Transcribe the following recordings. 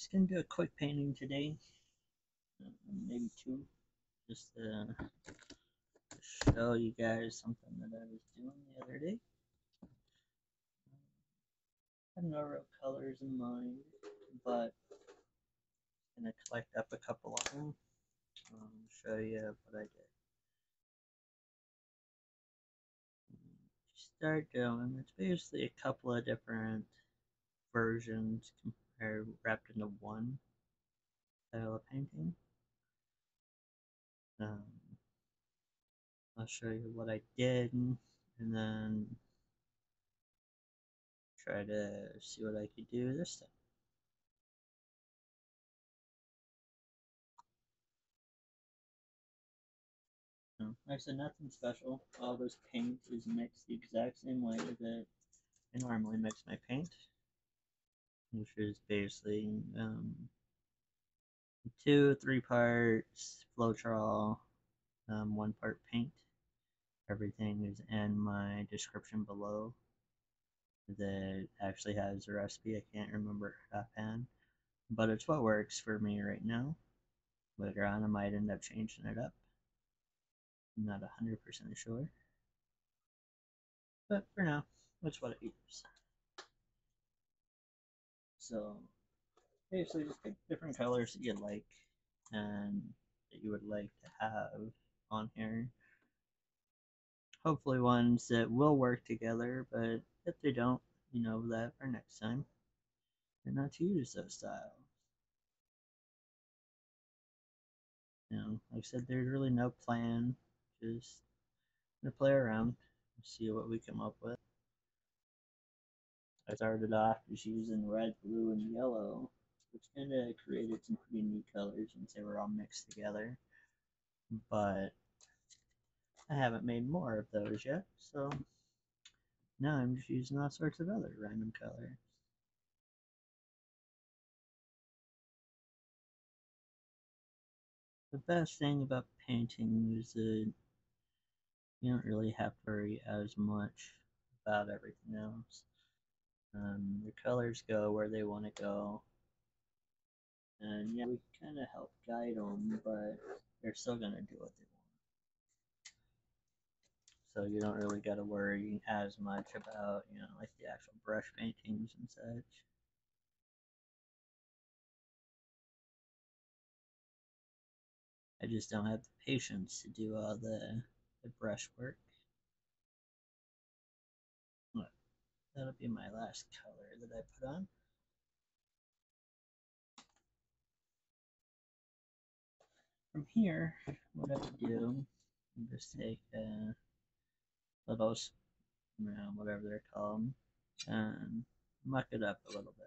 Just gonna do a quick painting today, uh, maybe two, just to show you guys something that I was doing the other day. I had no real colors in mind, but I'm gonna collect up a couple of them. Um, show you what I did. Start doing it's basically a couple of different versions compared wrapped into one style of painting. Um, I'll show you what I did and then try to see what I could do this time. I said, nothing special. All this paint is mixed the exact same way that I normally mix my paint, which is basically um, two, three parts Floetrol, um, one part paint. Everything is in my description below. That actually has a recipe. I can't remember offhand, but it's what works for me right now. Later on, I might end up changing it up. I'm not 100% sure. But for now, that's what I use. So, basically just pick different colors that you like and that you would like to have on here. Hopefully ones that will work together, but if they don't, you know that for next time. And not to use those styles. You know, like I said, there's really no plan just gonna play around and see what we come up with. I started off just using red, blue, and yellow, which kind of created some pretty neat colors since they were all mixed together. But I haven't made more of those yet, so now I'm just using all sorts of other random colors. The best thing about painting is that you don't really have to worry as much about everything else. Um, the colors go where they want to go. And yeah, we kind of help guide them, but they're still going to do what they want. So you don't really got to worry as much about, you know, like the actual brush paintings and such. I just don't have the patience to do all the the brushwork. That'll be my last color that I put on. From here, what I would do, just take uh, those, you know, whatever they're called, and muck it up a little bit.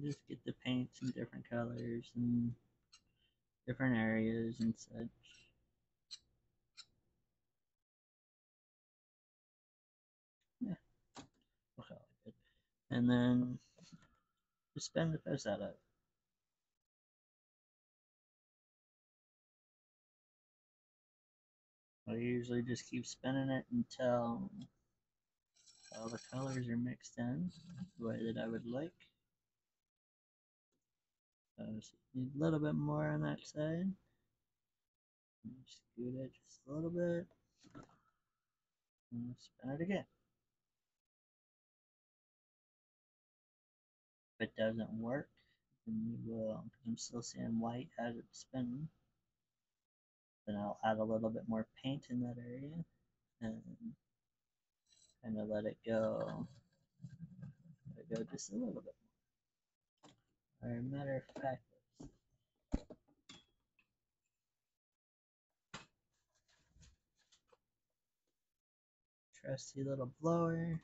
just get the paints in different colors and different areas and such. Yeah, okay. And then just spin the piss out. I usually just keep spinning it until all the colors are mixed in the way that I would like. So need a little bit more on that side. Scoot it just a little bit. And spin it again. If it doesn't work, then we will, because I'm still seeing white as it's spinning. Then I'll add a little bit more paint in that area and kind of let it go. Let it go just a little bit or matter of fact, trusty little blower.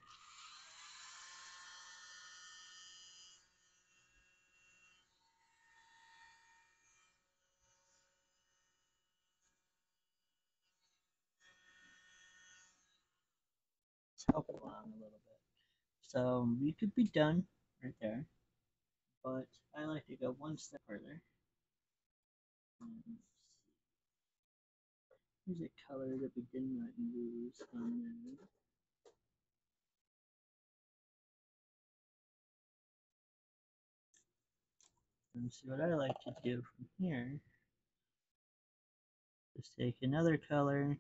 Help along a little bit. So we could be done right there but I like to go one step further. Here's a color that we did not use on there. And so what I like to do from here is take another color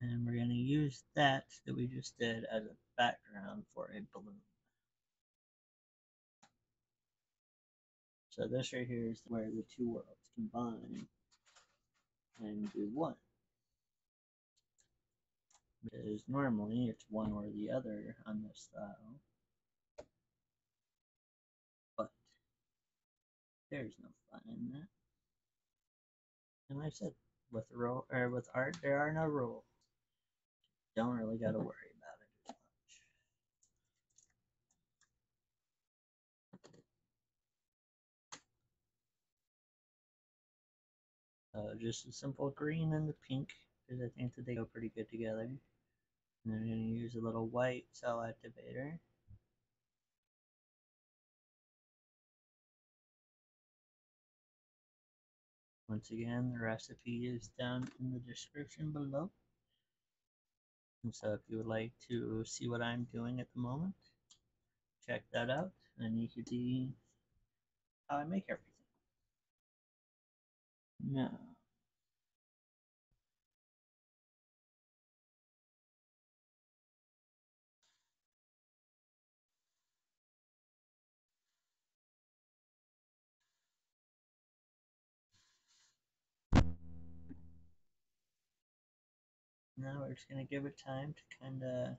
and we're going to use that that we just did as a background for a balloon. So this right here is where the two worlds combine and do one. Because normally it's one or the other on this style. But there's no fun in that. And like I said, with rule or with art, there are no rules. Don't really got to worry about it as much. Uh, just a simple green and the pink, because I think that they go pretty good together. And I'm going to use a little white cell activator. Once again, the recipe is down in the description below. And so if you would like to see what I'm doing at the moment, check that out and you can see how I make everything. Now, Now we're just going to give it time to kind of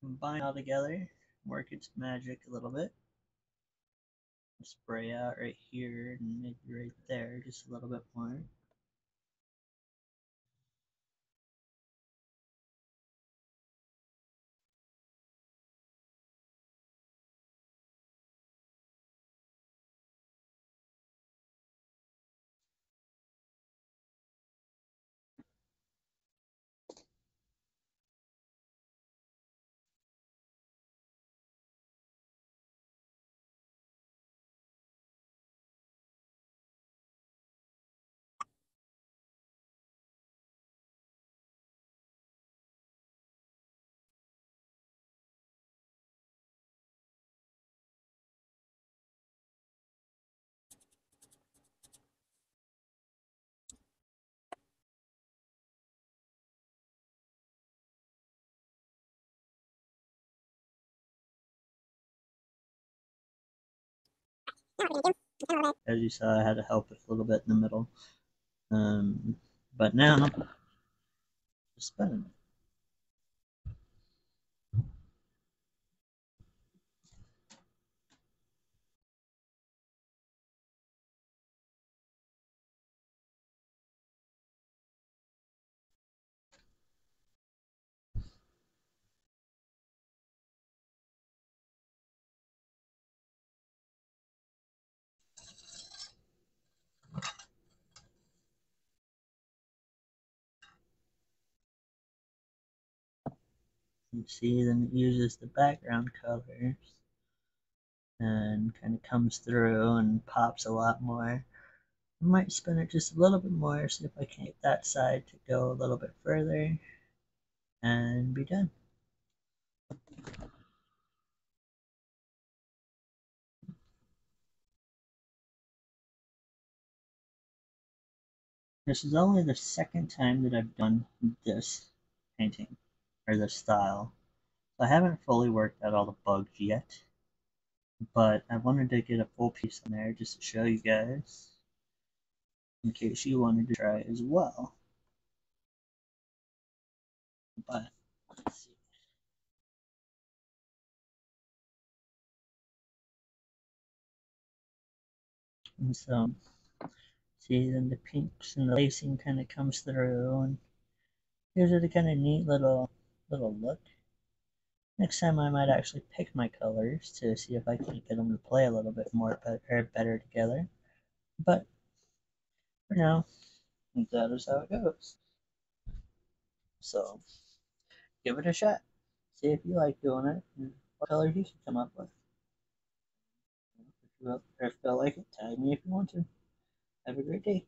combine all together, work its magic a little bit. Spray out right here and maybe right there just a little bit more. As you saw, I had to help it a little bit in the middle. Um, but now, just spinning You see, then it uses the background colors and kind of comes through and pops a lot more. I might spin it just a little bit more, see if I can get that side to go a little bit further and be done. This is only the second time that I've done this painting or the style. So I haven't fully worked out all the bugs yet, but I wanted to get a full piece in there just to show you guys in case you wanted to try as well. But let's see. And so, see, then the pinks and the lacing kind of comes through, and it a kind of neat little little look. Next time I might actually pick my colors to see if I can get them to play a little bit more better, better together. But for now, that is how it goes. So give it a shot. See if you like doing it and what colors you should come up with. If you feel like it, tag me if you want to. Have a great day.